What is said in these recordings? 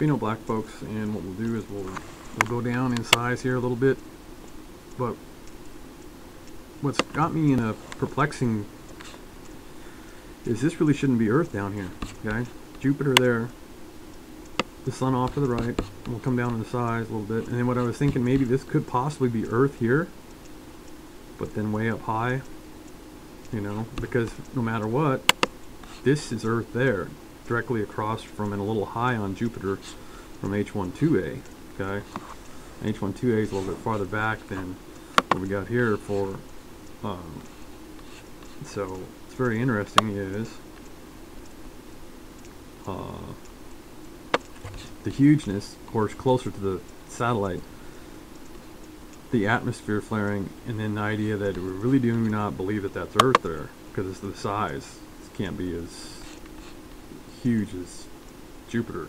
Beano black folks and what we'll do is we'll we'll go down in size here a little bit. But what's got me in a perplexing is this really shouldn't be Earth down here okay Jupiter there the sun off to the right we'll come down in size a little bit. And then what I was thinking maybe this could possibly be Earth here but then way up high you know because no matter what this is Earth there directly across from and a little high on Jupiter from HI2A okay? HI2A is a little bit farther back than what we got here for um, so it's very interesting is uh, the hugeness of course closer to the satellite the atmosphere flaring and then the idea that we really do not believe that that's Earth there because it's the size. It can't be as huge as Jupiter.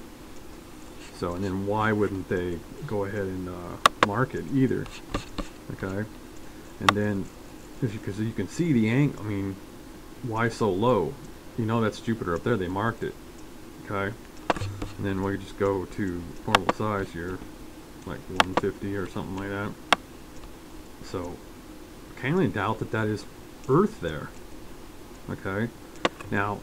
So and then why wouldn't they go ahead and uh, mark it either? Okay? And then because you, you can see the angle I mean why so low? You know that's Jupiter up there they marked it. Okay? And then we just go to normal size here like 150 or something like that. So I can't really doubt that that is Earth there? Okay? Now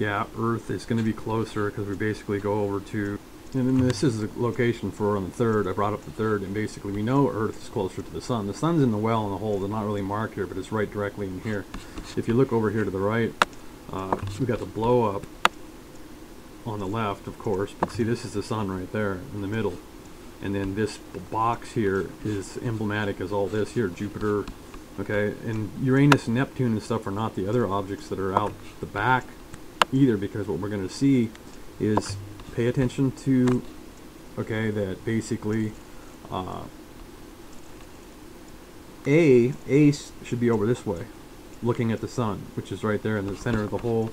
yeah Earth is going to be closer because we basically go over to and then this is the location for on the third I brought up the third and basically we know Earth is closer to the Sun. The Sun's in the well in the hole they're not really marked here but it's right directly in here. If you look over here to the right uh, we got the blow up on the left of course but see this is the Sun right there in the middle. And then this box here is emblematic as all this here Jupiter okay? And Uranus and Neptune and stuff are not the other objects that are out the back either because what we're going to see is pay attention to okay that basically uh, A ace should be over this way looking at the sun which is right there in the center of the hole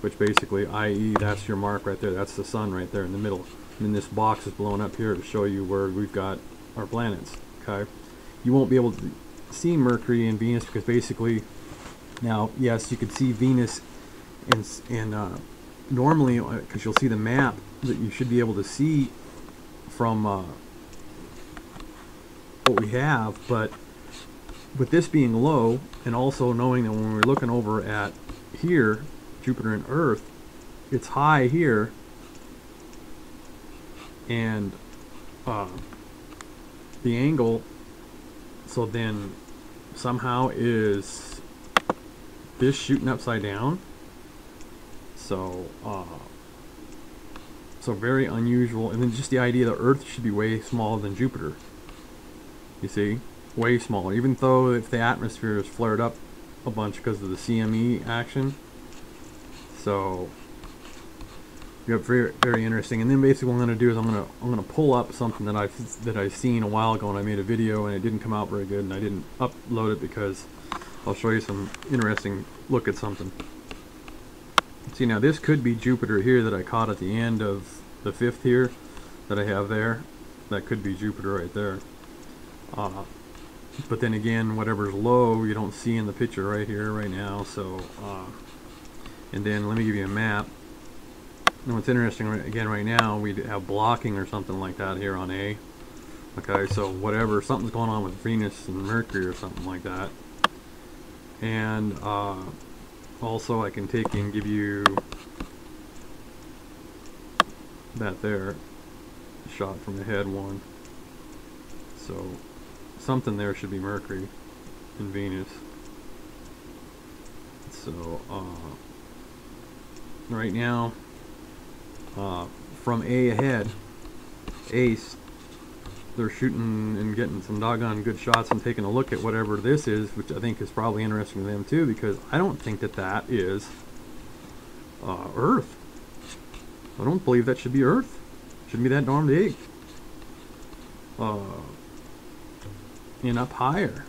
which basically i.e. that's your mark right there that's the sun right there in the middle and then this box is blown up here to show you where we've got our planets okay you won't be able to see Mercury and Venus because basically now yes you can see Venus and, uh, normally because uh, you'll see the map that you should be able to see from uh, what we have but with this being low and also knowing that when we're looking over at here Jupiter and Earth it's high here. And uh, the angle so then somehow is this shooting upside down so uh, so very unusual. And then just the idea that Earth should be way smaller than Jupiter. You see? Way smaller. Even though if the atmosphere is flared up a bunch because of the CME action. So Yep, very very interesting. And then basically what I'm going to do is I'm going to I'm to pull up something that I've that I've seen a while ago and I made a video and it didn't come out very good and I didn't upload it because I'll show you some interesting look at something. See now this could be Jupiter here that I caught at the end of the fifth here that I have there. That could be Jupiter right there. Uh, but then again, whatever's low you don't see in the picture right here right now. So, uh, and then let me give you a map. And what's interesting, again, right now, we have blocking or something like that here on A. Okay, so whatever, something's going on with Venus and Mercury or something like that. And uh, also I can take and give you that there, shot from the head one. So something there should be Mercury and Venus. So uh, right now, uh, from A ahead, ace, they're shooting and getting some doggone good shots and taking a look at whatever this is, which I think is probably interesting to them too, because I don't think that that is uh, Earth. I don't believe that should be Earth. Shouldn't be that darn big. Uh, and up higher.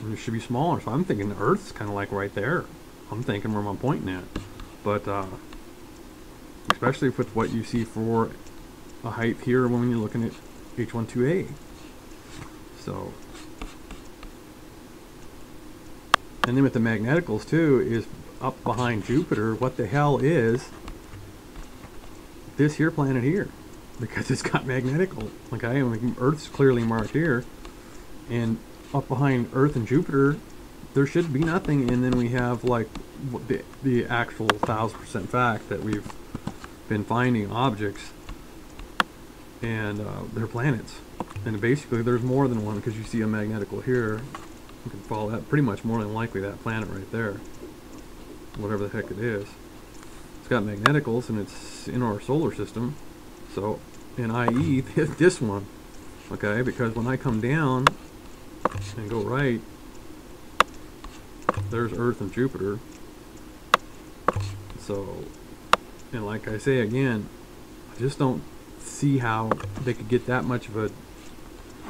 And it should be smaller. So I'm thinking Earth's kind of like right there. I'm thinking where I'm pointing at. But uh, especially with what you see for a height here when you're looking at HI2A. So, and then with the magneticals too, is up behind Jupiter, what the hell is this here planet here? because it's got magnetical. Okay, and Earth's clearly marked here, and up behind Earth and Jupiter, there should be nothing. And then we have like the, the actual thousand percent fact that we've been finding objects, and uh, they're planets. And basically, there's more than one because you see a magnetical here. You can follow that. Pretty much more than likely that planet right there, whatever the heck it is. It's got magneticals and it's in our solar system. So, in IE, this one, okay, because when I come down and go right, there's Earth and Jupiter. So, and like I say again, I just don't see how they could get that much of a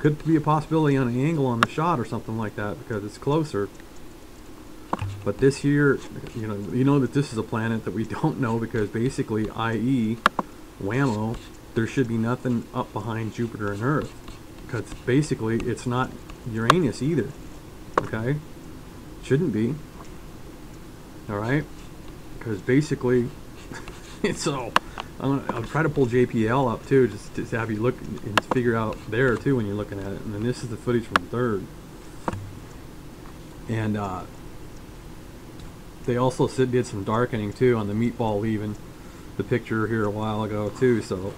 could be a possibility on an angle on the shot or something like that because it's closer. But this here, you know, you know that this is a planet that we don't know because basically, IE, Whammo, there should be nothing up behind Jupiter and Earth because basically it's not Uranus either. Okay, shouldn't be. All right, because basically all. I'm gonna, I'll try to pull JPL up too, just to have you look and figure out there too when you're looking at it. And then this is the footage from third. And uh, they also did some darkening too on the meatball leaving the picture here a while ago too. So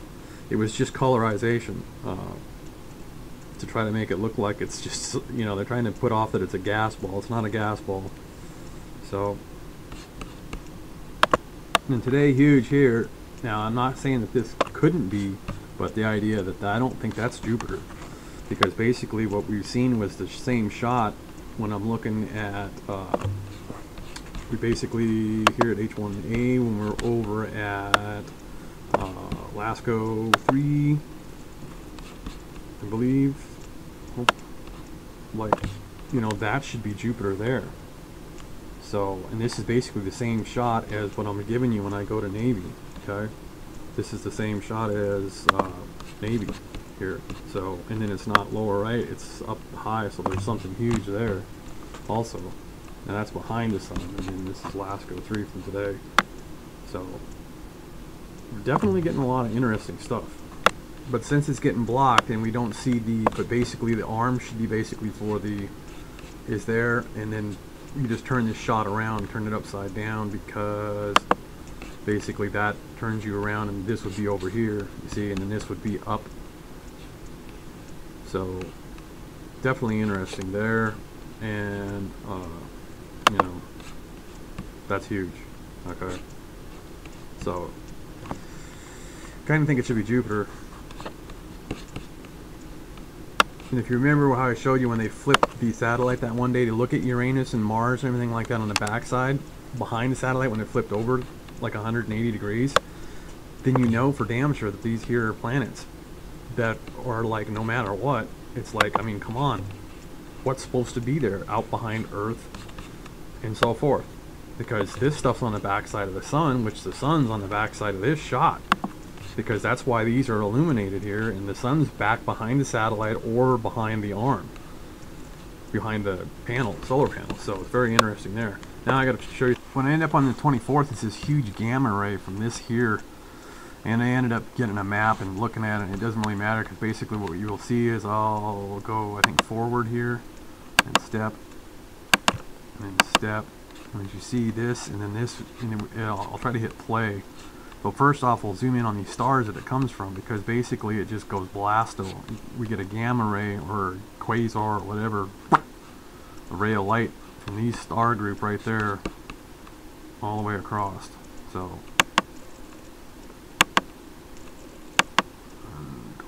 it was just colorization uh, to try to make it look like it's just you know they're trying to put off that it's a gas ball. It's not a gas ball. So and today huge here now, I'm not saying that this couldn't be, but the idea that I don't think that's Jupiter. Because basically what we've seen was the same shot when I'm looking at, uh, we basically here at HI1A when we're over at uh, Lasco 3, I believe. Like, you know, that should be Jupiter there. So, and this is basically the same shot as what I'm giving you when I go to Navy okay? This is the same shot as uh, Navy here. So and then it's not lower right it's up high so there's something huge there also. And that's behind the sun and then this is Lasco 3 from today. So definitely getting a lot of interesting stuff. But since it's getting blocked and we don't see the but basically the arm should be basically for the is there and then you just turn this shot around turn it upside down because basically that turns you around and this would be over here you see and then this would be up. So definitely interesting there and uh, you know that's huge okay? So kind of think it should be Jupiter. And if you remember how I showed you when they flipped the satellite that one day to look at Uranus and Mars and everything like that on the backside behind the satellite when it flipped over like 180 degrees, then you know for damn sure that these here are planets that are like no matter what, it's like, I mean, come on, what's supposed to be there out behind Earth and so forth? Because this stuff's on the backside of the sun, which the sun's on the backside of this shot. Because that's why these are illuminated here, and the sun's back behind the satellite or behind the arm, behind the panel, solar panel. So it's very interesting there. Now I got to show you when I end up on the 24th, it's this huge gamma ray from this here. And I ended up getting a map and looking at it, and it doesn't really matter because basically what you will see is I'll go, I think, forward here, and step, and step. And as you see this, and then this, and I'll, I'll try to hit play. But first off, we'll zoom in on these stars that it comes from because basically it just goes blasto. We get a gamma ray or quasar or whatever, a ray of light from these star group right there all the way across. So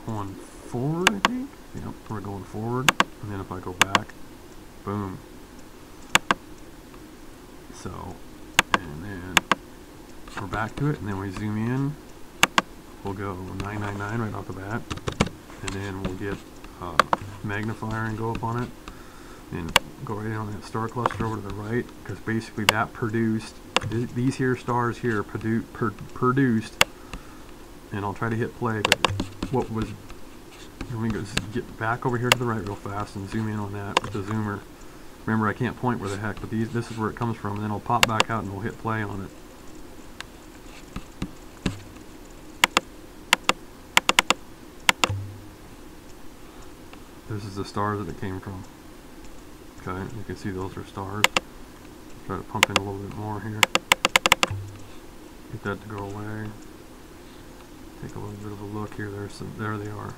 going forward, I think. Yep, we're going forward. And then if I go back, boom. So, and then we're back to it, and then we zoom in. We'll go 999 right off the bat, and then we'll get uh, magnifier and go up on it, and go right on that star cluster over to the right, because basically that produced th these here stars here produ per produced, and I'll try to hit play, but what was, let me go get back over here to the right real fast and zoom in on that with the zoomer. Remember, I can't point where the heck, but these, this is where it comes from, and then I'll pop back out and we'll hit play on it. This is the stars that it came from. Okay, you can see those are stars. Try to pump in a little bit more here. Get that to go away. Take a little bit of a look here. There's some, there they are.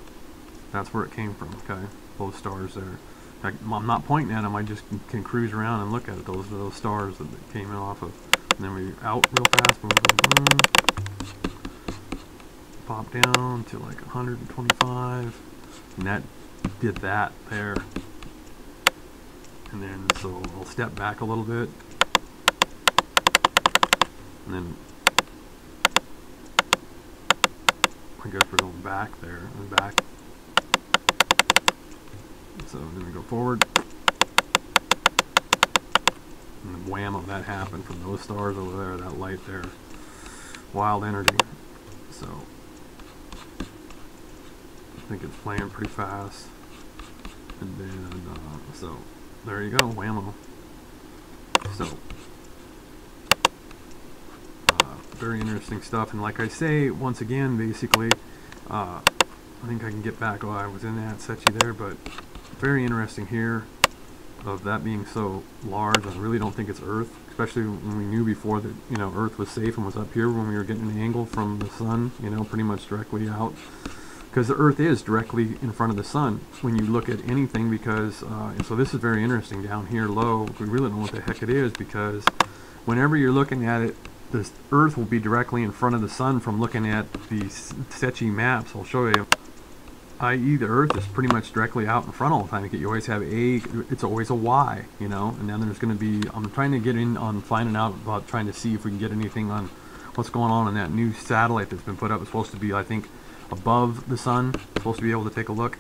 That's where it came from. Okay, both stars there. I, I'm not pointing at them. I just can, cruise around and look at it. Those are those stars that it came off of. And then we out real fast. Boom, boom, boom. Pop down to like 125, and that did that there. And then so I'll step back a little bit, and then I guess we're going back there and back. So then we go forward. And whammo, that happened from those stars over there, that light there. Wild energy. So I think it's playing pretty fast. And then, uh, so there you go, whammo. So uh, very interesting stuff. And like I say, once again, basically, uh, I think I can get back. Oh, I was in that Secchi there, but very interesting here of that being so large. I really don't think it's Earth, especially when we knew before that you know Earth was safe and was up here when we were getting an angle from the sun, you know, pretty much directly out. Because the Earth is directly in front of the sun when you look at anything. Because uh, so this is very interesting down here low. We really don't know what the heck it is because whenever you're looking at it the Earth will be directly in front of the Sun from looking at the Secchi maps. I'll show you. I.e., the Earth is pretty much directly out in front all the time. You always have a, it's always a Y, you know. And then there's going to be. I'm trying to get in on finding out about trying to see if we can get anything on what's going on in that new satellite that's been put up. It's supposed to be, I think, above the Sun. Supposed to be able to take a look.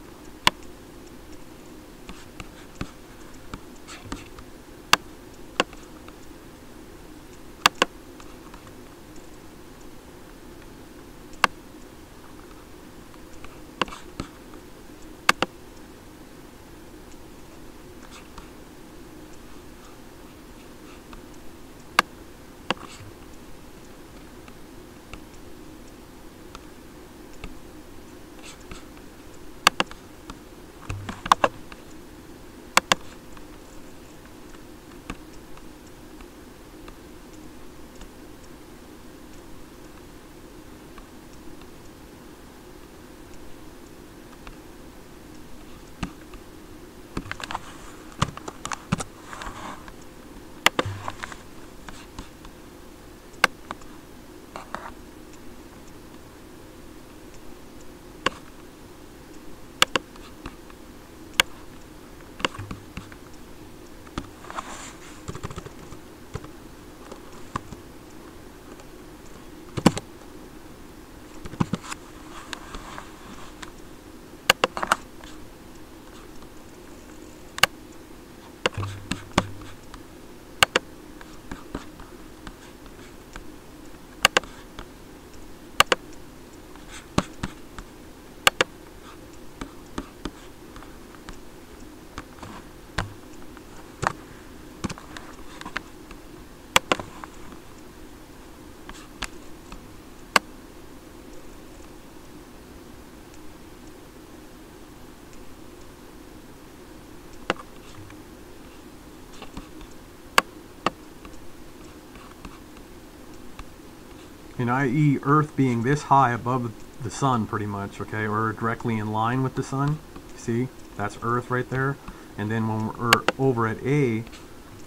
i.e. Earth being this high above the sun pretty much, okay, or directly in line with the sun. See, that's Earth right there. And then when we're over at A,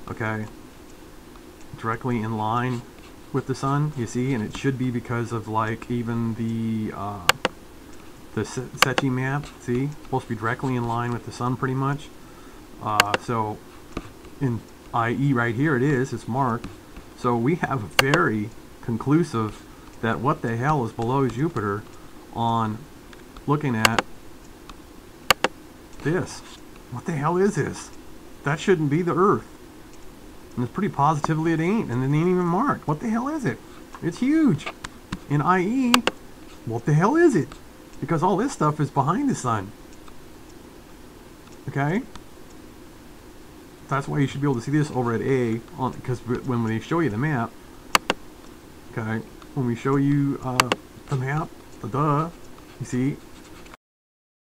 okay, directly in line with the sun, you see, and it should be because of like even the uh, the Secchi map, see, supposed to be directly in line with the sun pretty much. Uh, so in IE right here it is, it's marked. So we have a very conclusive that what the hell is below Jupiter on looking at this. What the hell is this? That shouldn't be the Earth. And it's pretty positively it ain't, and it ain't even marked. What the hell is it? It's huge. In IE, what the hell is it? Because all this stuff is behind the sun. Okay? That's why you should be able to see this over at A, because when they show you the map, okay, when we show you uh, the map, the duh, you see,